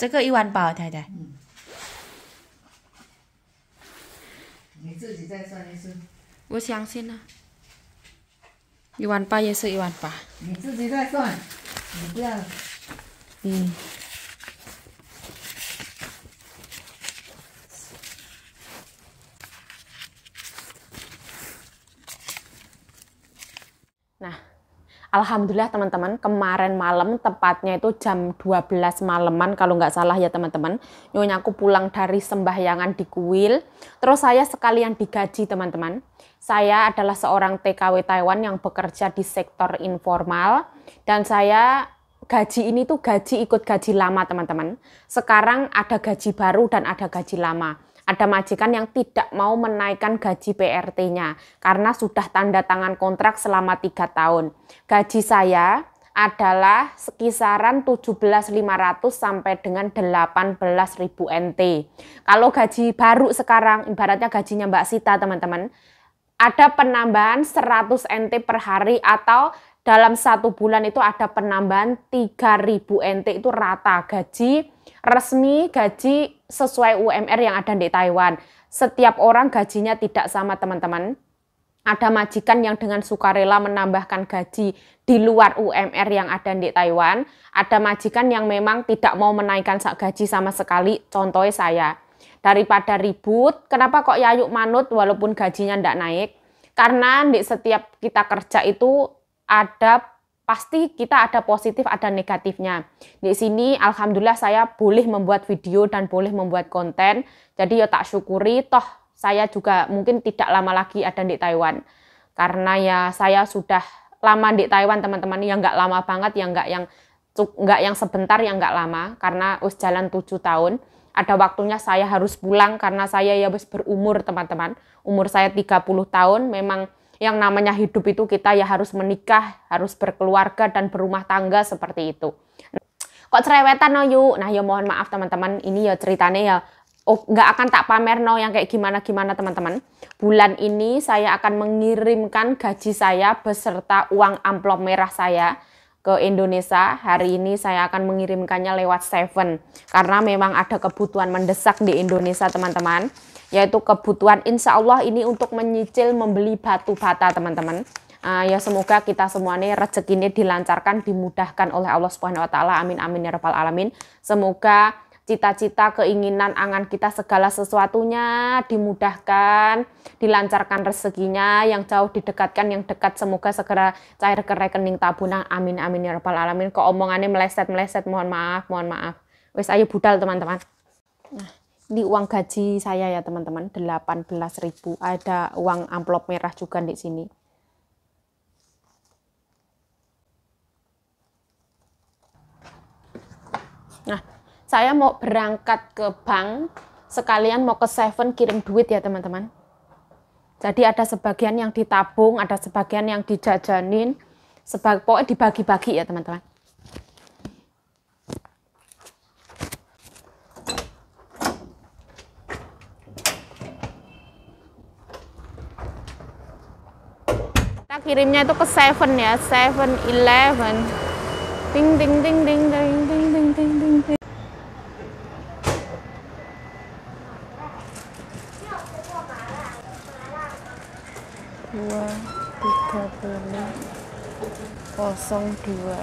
这个一万八，太太。你自己再算一次。我相信啊，一万八也是一万八。你自己再算，你不要。嗯。Alhamdulillah teman-teman, kemarin malam tepatnya itu jam 12 malaman kalau nggak salah ya teman-teman. Nyonya aku pulang dari sembahyangan di Kuil, terus saya sekalian digaji teman-teman. Saya adalah seorang TKW Taiwan yang bekerja di sektor informal dan saya gaji ini tuh gaji ikut gaji lama teman-teman. Sekarang ada gaji baru dan ada gaji lama ada majikan yang tidak mau menaikkan gaji PRT-nya karena sudah tanda tangan kontrak selama tiga tahun. Gaji saya adalah sekisaran 17.500 sampai dengan 18.000 NT. Kalau gaji baru sekarang, ibaratnya gajinya Mbak Sita teman-teman, ada penambahan 100 NT per hari atau dalam satu bulan itu ada penambahan 3000 NT itu rata gaji resmi gaji sesuai UMR yang ada di Taiwan. Setiap orang gajinya tidak sama teman-teman. Ada majikan yang dengan sukarela menambahkan gaji di luar UMR yang ada di Taiwan. Ada majikan yang memang tidak mau menaikkan gaji sama sekali. Contohnya saya. Daripada ribut, kenapa kok Yayuk manut walaupun gajinya tidak naik? Karena di setiap kita kerja itu ada pasti kita ada positif, ada negatifnya. Di sini alhamdulillah saya boleh membuat video dan boleh membuat konten. Jadi ya tak syukuri toh saya juga mungkin tidak lama lagi ada di Taiwan. Karena ya saya sudah lama di Taiwan teman-teman, yang nggak lama banget, yang nggak yang nggak yang sebentar, yang nggak lama karena us jalan tujuh tahun. Ada waktunya saya harus pulang karena saya ya wis berumur teman-teman. Umur saya 30 tahun memang yang namanya hidup itu kita ya harus menikah, harus berkeluarga dan berumah tangga seperti itu. Kok cerewetan no yuk? Nah ya mohon maaf teman-teman, ini ya ceritanya ya oh, nggak akan tak pamer no yang kayak gimana-gimana teman-teman. Bulan ini saya akan mengirimkan gaji saya beserta uang amplop merah saya ke Indonesia. Hari ini saya akan mengirimkannya lewat Seven karena memang ada kebutuhan mendesak di Indonesia teman-teman yaitu kebutuhan insya Allah ini untuk menyicil membeli batu bata teman-teman. Uh, ya semoga kita semuanya ini dilancarkan dimudahkan oleh Allah Subhanahu wa taala. Amin amin ya rabbal alamin. Semoga cita-cita keinginan angan kita segala sesuatunya dimudahkan dilancarkan rezekinya yang jauh didekatkan yang dekat. Semoga segera cair ke rekening tabungan amin amin ya rabbal alamin. Kok omongannya meleset meleset. Mohon maaf mohon maaf. Wes ayo budal teman-teman. nah ini uang gaji saya ya teman-teman 18.000 ada uang amplop merah juga di sini. Nah saya mau berangkat ke bank. Sekalian mau ke Seven kirim duit ya teman-teman. Jadi ada sebagian yang ditabung ada sebagian yang dijajanin. Sebagai pokoknya dibagi-bagi ya teman-teman kirimnya itu ke Seven ya Seven Eleven. Ding ding ding ding ding ding ding ding ding dua tiga puluh kosong dua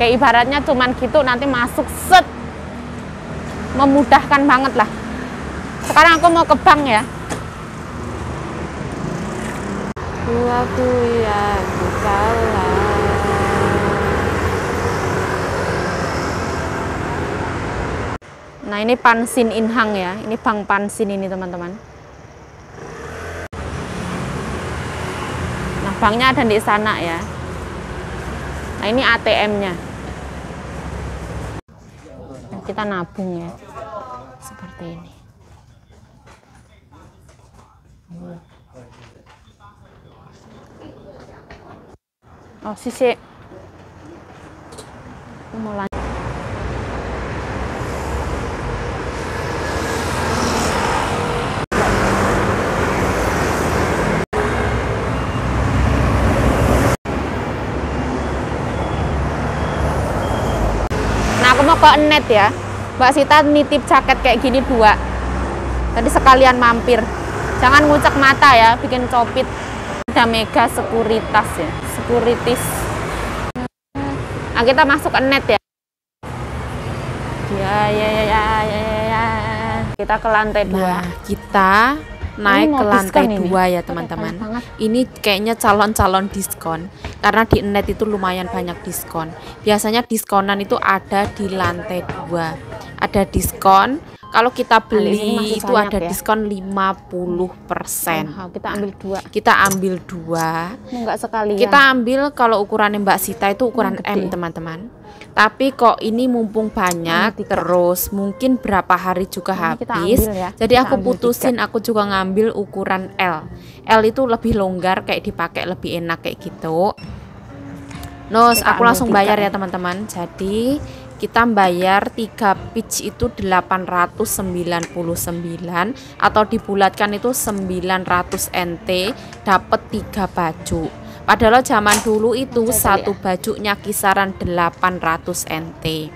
Kayak ibaratnya cuman gitu nanti masuk set. Memudahkan banget lah. Sekarang aku mau ke bank ya. Yang salah. Nah ini Pansin Inhang ya, ini Bank Pansin ini teman-teman. Nah banknya ada di sana ya. Nah ini ATM-nya. Nah, kita nabung ya, seperti ini. Oh sisi mau lanjut. Ke Enet ya. Mbak Sita nitip jaket kayak gini dua. Tadi sekalian mampir. Jangan ngucek mata ya, bikin copit. Ada mega sekuritas ya, sekuritis. Nah, kita masuk Enet ya. Ya, ya, ya, ya, ya, ya, ya. Kita ke lantai dua. Nah, kita naik ke lantai diskon ini. dua ya teman-teman. Ini kayaknya calon-calon diskon karena di net itu lumayan banyak diskon. Biasanya diskonan itu ada di lantai dua. Ada diskon. Kalau kita ini beli itu ada ya? diskon 50%. Wow, kita ambil dua. Kita ambil dua. Enggak sekalian. Kita ambil kalau ukurannya Mbak Sita itu ukuran M teman-teman. Tapi kok ini mumpung banyak Ini tiga. terus mungkin berapa hari juga Ini habis. ya. Jadi Kita aku putusin aku juga ngambil ukuran L. L itu lebih longgar kayak dipakai lebih enak kayak gitu. Nos, Kita aku langsung tiga bayar ya. ya teman-teman. Jadi kita bayar 3 pitch itu 899 atau dibulatkan itu 900 NT dapat 3 baju. Padahal zaman dulu itu satu bajunya kisaran 800 NT.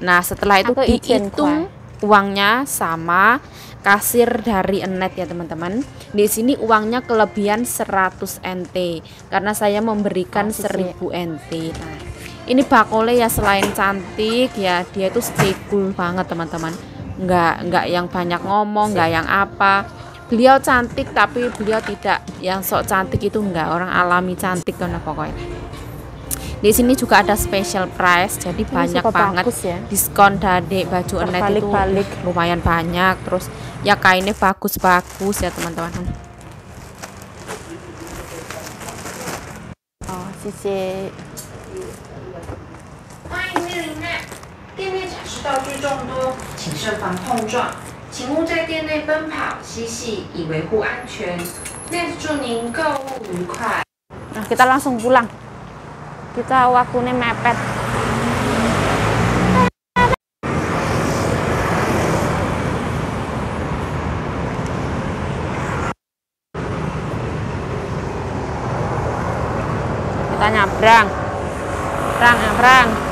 Nah, setelah itu dihitung uangnya sama kasir dari Enet ya teman-teman. Di sini uangnya kelebihan 100 NT karena saya memberikan Oh, sisi. 1000 NT. Nah, ini bakole ya selain cantik ya dia itu stay cool banget teman-teman. Nggak nggak yang banyak ngomong, nggak yang apa. Beliau cantik tapi beliau tidak yang sok cantik itu enggak orang alami cantik kan pokoknya. Di sini juga ada special price jadi banyak super banget ya. diskon dari baju Enet itu Terbalik-balik. lumayan banyak terus ya kainnya bagus-bagus ya teman-teman. Oh, sisi 欢迎莅临 NET，店内展示道具众多，请慎防碰撞，请勿在店内奔跑嬉戏，以维护安全。NET 祝您购物愉快。 Nah, kita langsung pulang. Kita waktunya mepet. Kita nyabrang. Nyabrang, nyabrang.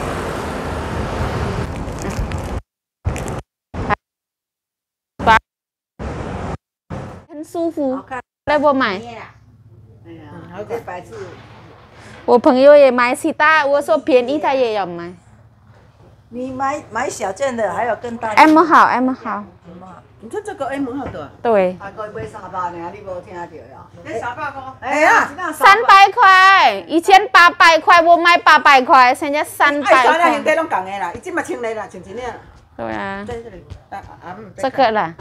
舒服，来我买？哎呀，这白字我朋友也买起大，我说便宜他也要买。你买买小件的，还有更大的。M 号，M 号，你看这个 M 号多。对，大概买三百呢，你无听到呀？你三百块，哎呀，三百块，以前八百块，我买八百块，现在三百块。体拢共的啦，伊即嘛穿的啦，穿一领。对啊，在这里，啊啊，这个啦，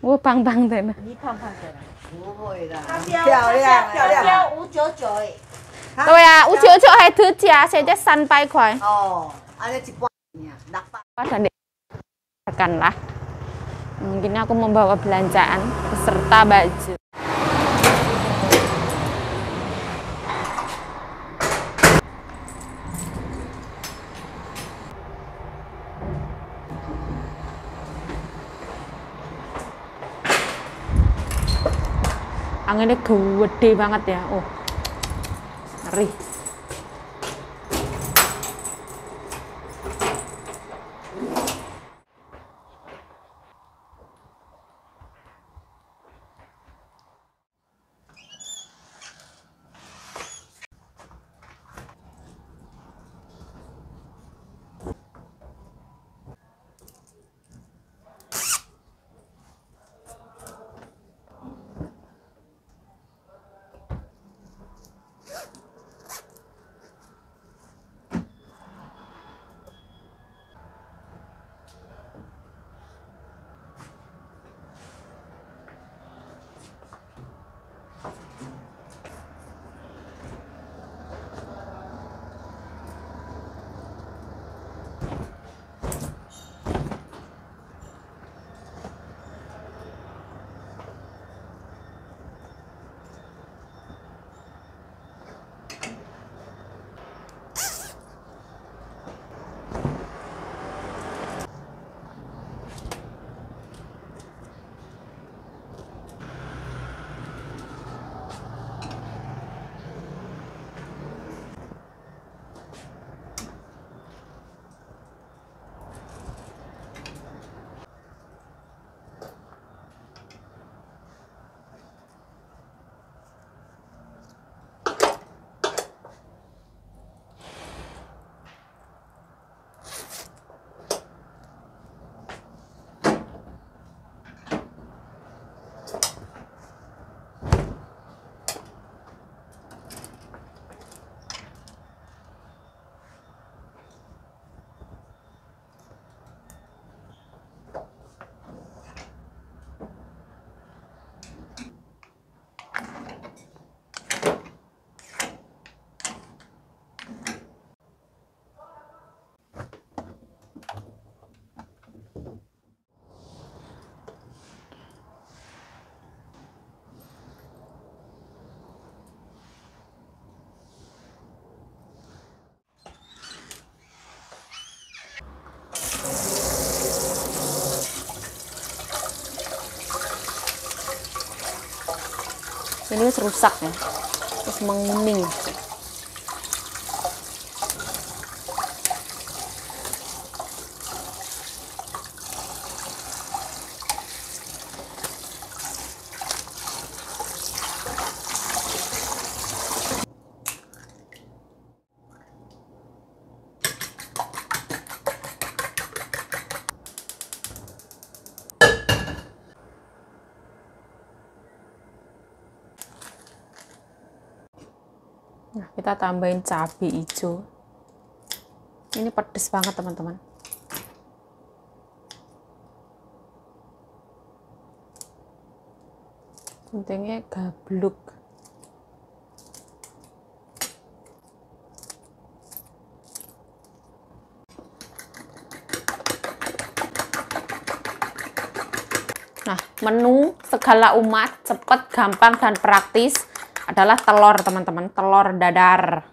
我棒棒的呢。你胖胖的啦。不会啦，漂亮漂亮。五九九哎，对啊，五九九还特价，现在三百块。哦，安尼一半呀，六百。 Dan lah. Mungkin aku membawa belanjaan beserta baju. Anginnya gede banget ya. Oh. Ngeri. Ini rusak ya terus menguning Nah, kita tambahin cabai hijau. Ini pedes banget, teman-teman. Pentingnya gabluk. Nah, menu segala umat cepat, gampang, dan praktis adalah telur teman-teman. Telur dadar.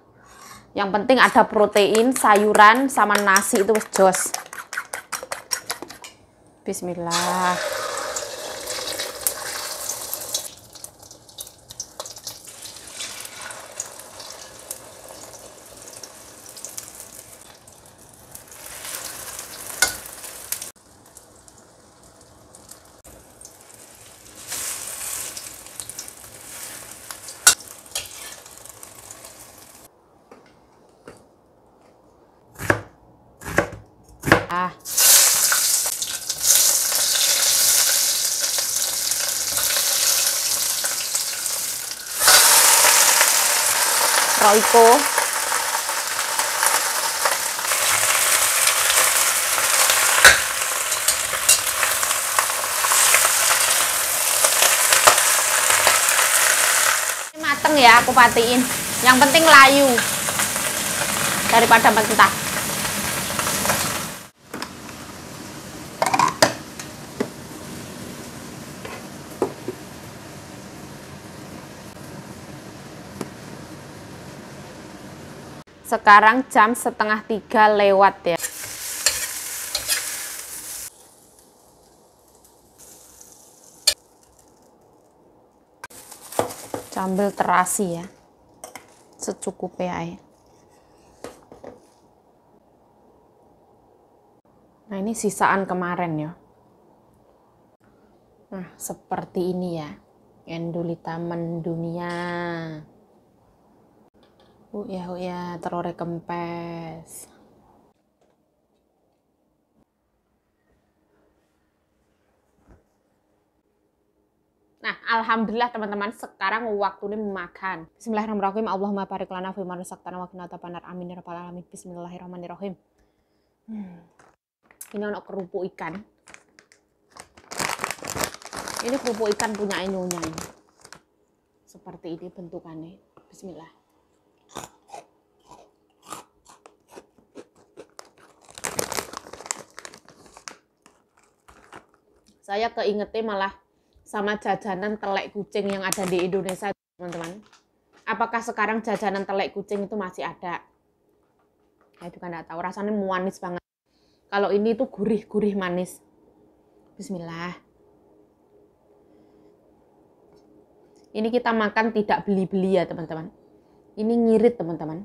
Yang penting ada protein sayuran sama nasi. Itu jos. Bismillah Mateng ya aku patiin yang penting layu. Daripada mentah Sekarang jam setengah tiga lewat ya. Sambil terasi ya. Secukupnya ya. Nah ini sisaan kemarin ya. Nah seperti ini ya. Endulita mendunia. Oh ya, ya, telur kempes. Nah, alhamdulillah teman-teman, sekarang waktunya makan. Bismillahirrahmanirrahim. Allahumma barik lana fi ma razaqtana wa qina adzabannar. Amin ya rabbal alamin. Bismillahirrahmanirrahim. Hmm. Ini ono kerupuk ikan. Ini kerupuk ikan punya nyonya ini. Seperti ini bentukannya. Bismillah. Saya keingetnya malah sama jajanan telek kucing yang ada di Indonesia teman-teman. Apakah sekarang jajanan telek kucing itu masih ada? Saya juga nggak tahu. Rasanya manis banget. Kalau ini tuh gurih-gurih manis. Bismillah. Ini kita makan tidak beli-beli ya teman-teman. Ini ngirit teman-teman.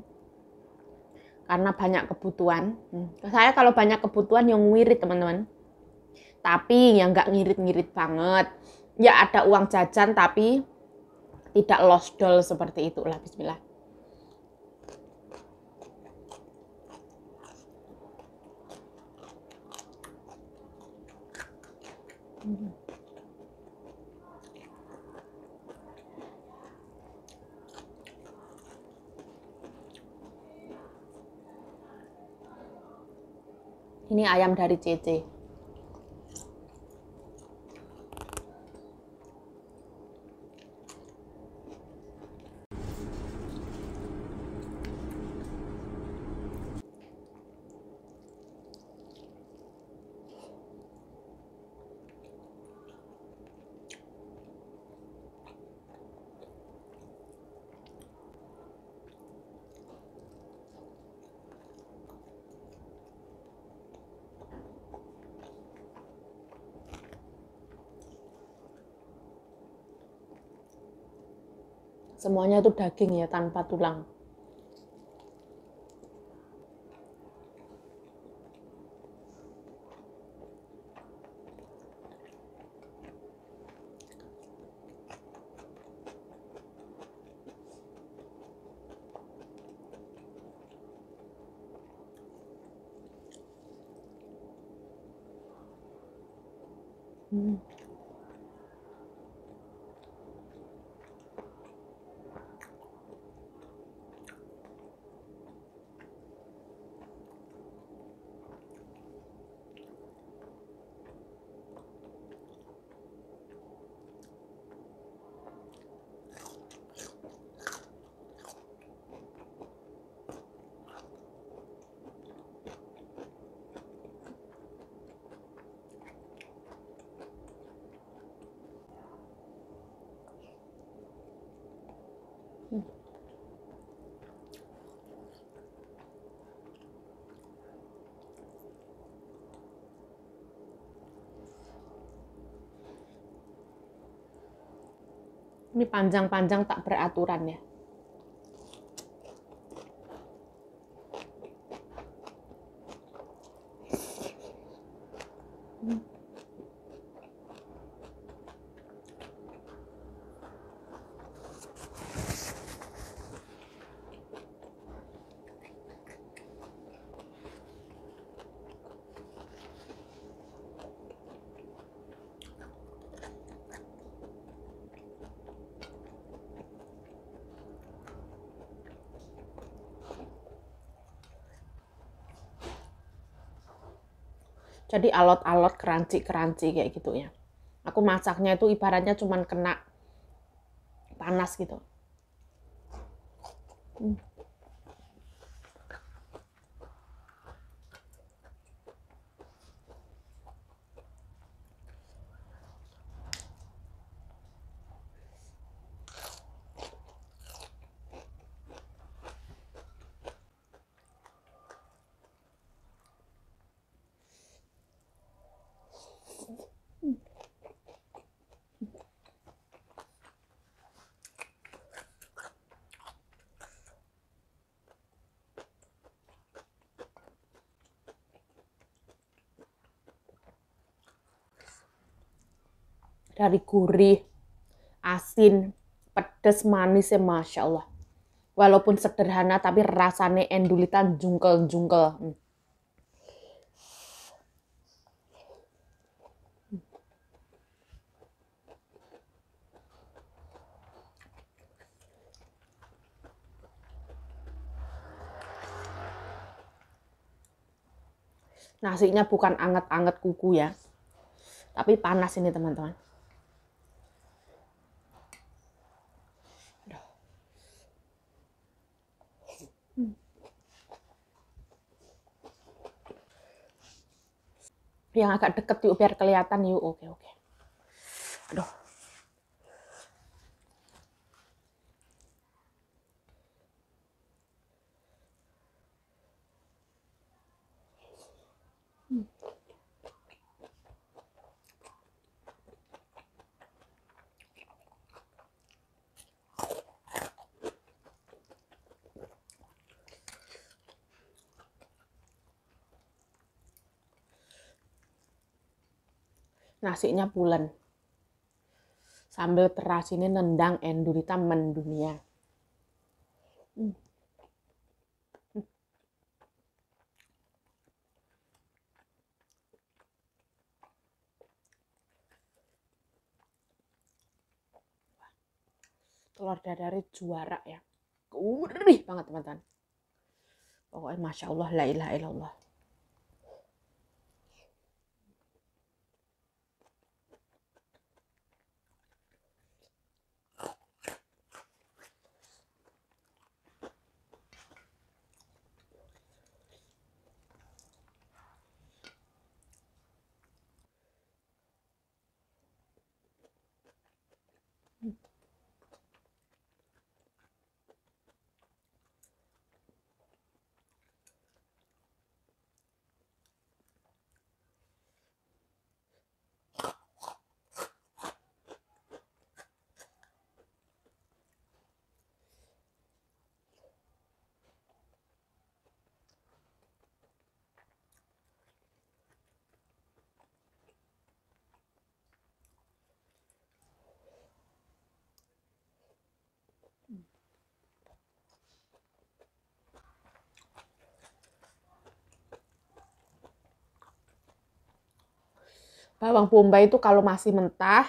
Karena banyak kebutuhan. Hmm. saya kalau banyak kebutuhan yang ngirit teman-teman tapi yang nggak ngirit-ngirit banget ya ada uang jajan tapi tidak lost doll seperti itulah bismillah Ini ayam dari Cece. Semuanya itu daging ya tanpa tulang. Ini panjang-panjang tak beraturan ya. Jadi alot-alot keranci-keranci kayak gitu ya. Aku masaknya itu ibaratnya cuman kena panas gitu. Dari gurih, asin, pedas, manis ya Masya Allah. Walaupun sederhana tapi rasanya endulitan jungkel-jungkel. Hmm. Nasinya bukan anget-anget kuku ya. Tapi panas ini teman-teman. Yang agak deket yuk biar kelihatan yuk. Oke oke. Aduh nasinya pulen. Sambil teras ini nendang endurita mendunia. Hmm. telur dadar juara ya. Gurih banget teman-teman. Pokoknya masya Allah la ilaha illallah bawang bombay itu kalau masih mentah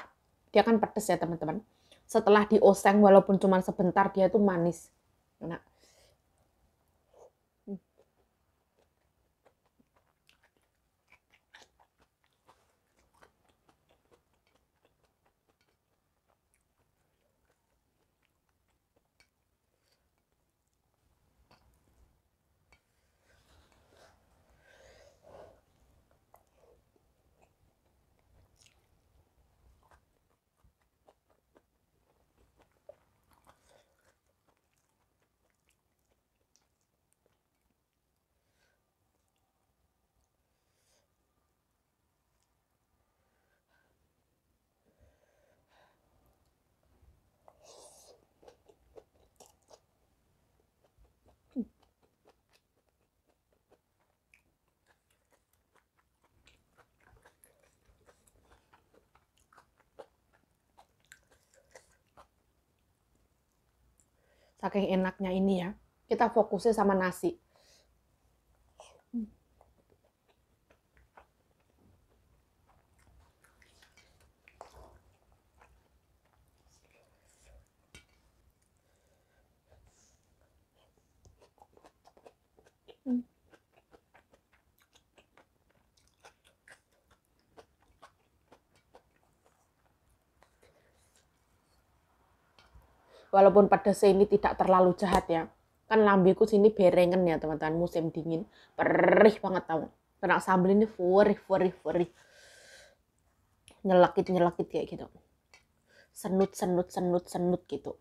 dia kan pedes ya teman-teman. Setelah dioseng walaupun cuma sebentar dia itu manis. Enak saking enaknya ini ya kita fokusnya sama nasi walaupun pedasnya ini tidak terlalu jahat ya. Kan lambeku sini berengen ya teman-teman. Musim dingin. Perih banget tau. Kena sambal ini furih furih furih. Nyelakit nyelakit kayak gitu. Senut senut senut senut gitu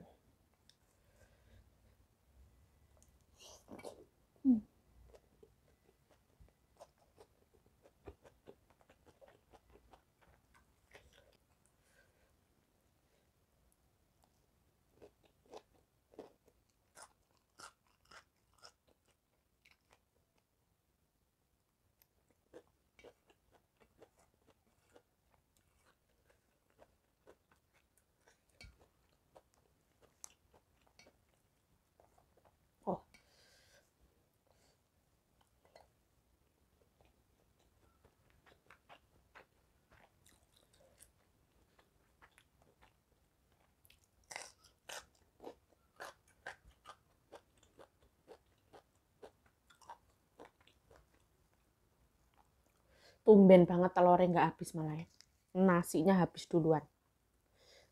tumben banget telurnya nggak habis malah ya. nasinya habis duluan.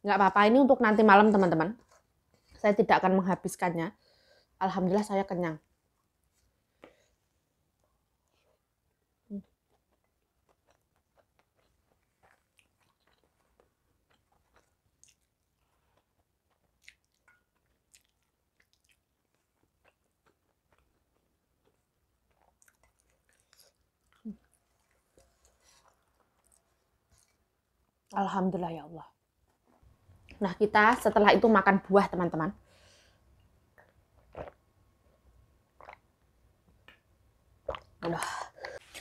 Nggak apa-apa ini untuk nanti malam teman-teman. Saya tidak akan menghabiskannya. Alhamdulillah saya kenyang Alhamdulillah ya Allah. Nah, kita setelah itu makan buah, teman-teman.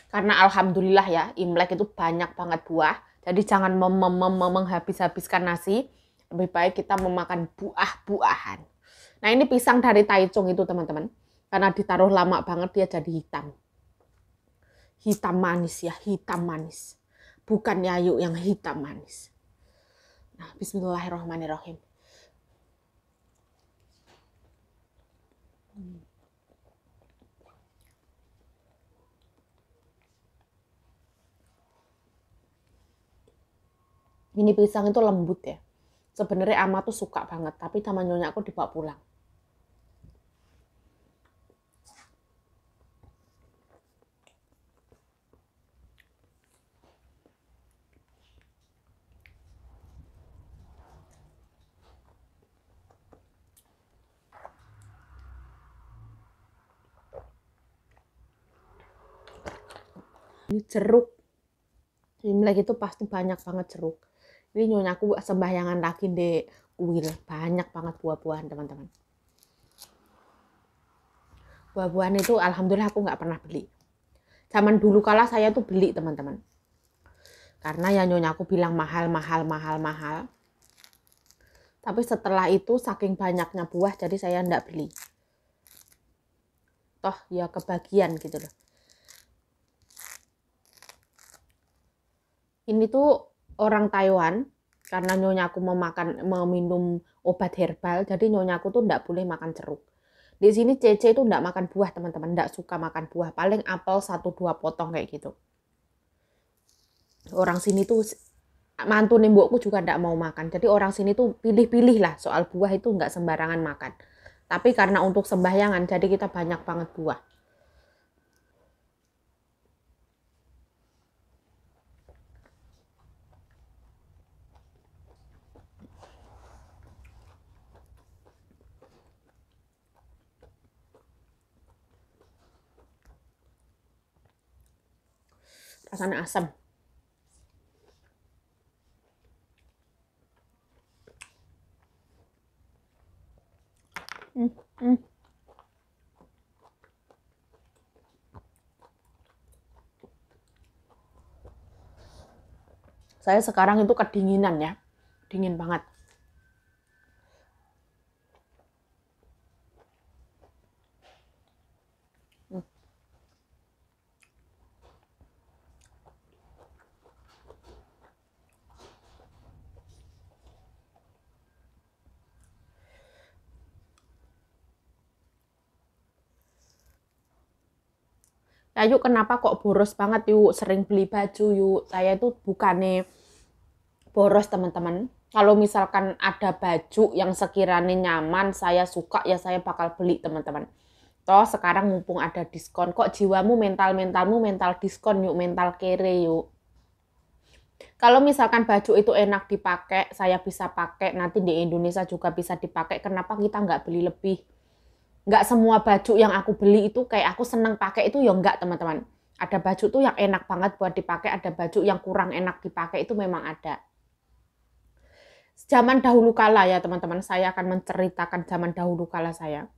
Karena alhamdulillah ya, Imlek itu banyak banget buah. Jadi jangan mem mem mem menghabis-habiskan nasi. Lebih baik kita memakan buah-buahan. Nah, ini pisang dari Taichung itu, teman-teman. Karena ditaruh lama banget dia jadi hitam. Hitam manis ya, hitam manis bukan yayu yang hitam manis. Nah, bismillahirrahmanirrahim. Ini pisang itu lembut ya. Sebenarnya Ama tuh suka banget, tapi sama nyonya aku dibawa pulang. Ini jeruk Imlek itu pasti banyak banget jeruk ini nyonyaku sembahyangan lagi di kuil banyak banget buah-buahan teman-teman. Buah-buahan itu alhamdulillah aku nggak pernah beli. Zaman dulu kala saya tuh beli teman-teman. Karena ya nyonyaku bilang mahal mahal mahal mahal. Tapi setelah itu saking banyaknya buah jadi saya ndak beli. Toh ya kebagian gitu loh ini tuh orang Taiwan karena nyonya aku memakan meminum obat herbal jadi nyonya aku tuh ndak boleh makan jeruk. Di sini Cece itu ndak makan buah teman-teman ndak suka makan buah. Paling apel satu dua potong kayak gitu. Orang sini tuh mantu nembokku juga ndak mau makan. Jadi orang sini tuh pilih-pilih lah soal buah itu nggak sembarangan makan. Tapi karena untuk sembahyangan jadi kita banyak banget buah rasanya asam hmm, hmm. saya sekarang itu kedinginan ya. Dingin banget ya yuk kenapa kok boros banget yuk? Sering beli baju yuk. Saya itu bukannya boros teman-teman. Kalau misalkan ada baju yang sekiranya nyaman saya suka ya saya bakal beli teman-teman. Toh sekarang mumpung ada diskon kok jiwamu mental mentalmu mental diskon yuk? Mental kere yuk. Kalau misalkan baju itu enak dipakai saya bisa pakai. Nanti di Indonesia juga bisa dipakai. Kenapa kita nggak beli lebih nggak semua baju yang aku beli itu kayak aku seneng pakai itu ya nggak teman-teman. Ada baju tuh yang enak banget buat dipakai ada baju yang kurang enak dipakai itu memang ada. Zaman dahulu kala ya teman-teman. Saya akan menceritakan zaman dahulu kala saya.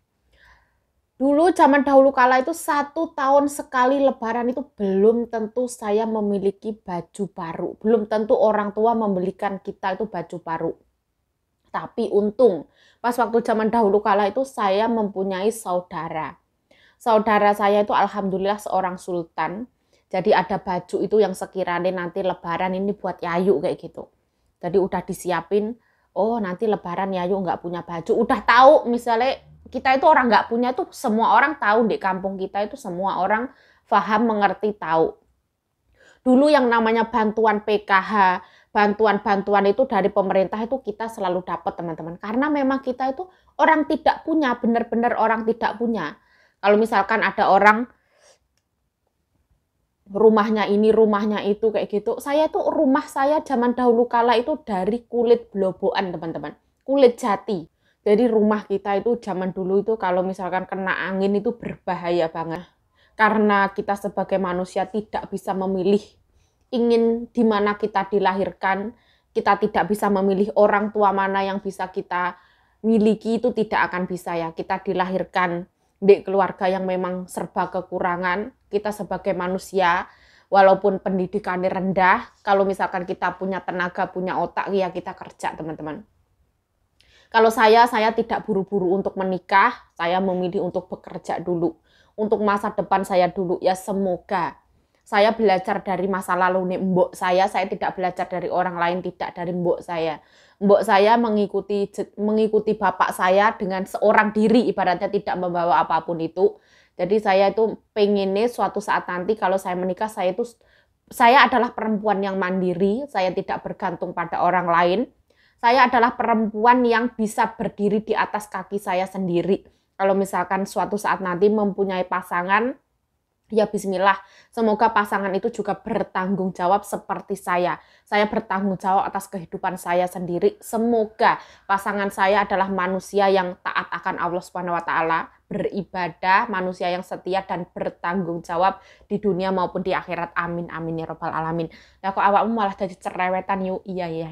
Dulu zaman dahulu kala itu satu tahun sekali lebaran itu belum tentu saya memiliki baju baru. Belum tentu orang tua membelikan kita itu baju baru tapi untung Pas waktu zaman dahulu kala itu saya mempunyai saudara. Saudara saya itu alhamdulillah seorang sultan. Jadi ada baju itu yang sekiranya nanti lebaran ini buat Yayu kayak gitu. Jadi udah disiapin, oh nanti lebaran Yayu nggak punya baju. Udah tahu misalnya kita itu orang nggak punya tuh semua orang tahu di kampung kita itu semua orang paham mengerti tahu. Dulu yang namanya bantuan PKH, bantuan-bantuan itu dari pemerintah itu kita selalu dapat teman-teman. Karena memang kita itu orang tidak punya benar-benar orang tidak punya. Kalau misalkan ada orang rumahnya ini rumahnya itu kayak gitu. Saya tuh rumah saya zaman dahulu kala itu dari kulit bloboan teman-teman. Kulit jati. Jadi rumah kita itu zaman dulu itu kalau misalkan kena angin itu berbahaya banget. Karena kita sebagai manusia tidak bisa memilih ingin di mana kita dilahirkan, kita tidak bisa memilih orang tua mana yang bisa kita miliki itu tidak akan bisa ya. Kita dilahirkan di keluarga yang memang serba kekurangan. Kita sebagai manusia walaupun pendidikannya rendah, kalau misalkan kita punya tenaga, punya otak, ya kita kerja teman-teman. Kalau saya, saya tidak buru-buru untuk menikah, saya memilih untuk bekerja dulu. Untuk masa depan saya dulu, ya semoga saya belajar dari masa lalu nih mbok saya saya tidak belajar dari orang lain tidak dari mbok saya. Mbok saya mengikuti mengikuti bapak saya dengan seorang diri ibaratnya tidak membawa apa pun itu. Jadi saya itu pengennya suatu saat nanti kalau saya menikah saya itu saya adalah perempuan yang mandiri saya tidak bergantung pada orang lain. Saya adalah perempuan yang bisa berdiri di atas kaki saya sendiri. Kalau misalkan suatu saat nanti mempunyai pasangan ya bismillah. Semoga pasangan itu juga bertanggung jawab seperti saya. Saya bertanggung jawab atas kehidupan saya sendiri. Semoga pasangan saya adalah manusia yang taat akan Allah Subhanahu wa taala beribadah manusia yang setia dan bertanggung jawab di dunia maupun di akhirat. Amin amin ya robbal alamin. Ya kok awakmu malah jadi cerewetan yuk. Iya iya.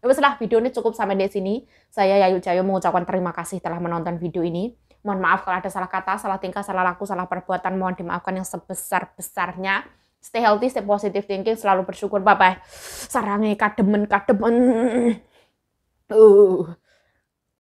Ya setelah video ini cukup sampai di sini. Saya Yayu Jayo mengucapkan terima kasih telah menonton video ini. Mohon maaf kalau ada salah kata, salah tingkah, salah laku, salah perbuatan. Mohon dimaafkan yang sebesar-besarnya. Stay healthy, stay positive thinking, selalu bersyukur. Bye-bye. Sarangi kademen, kademen. Uh.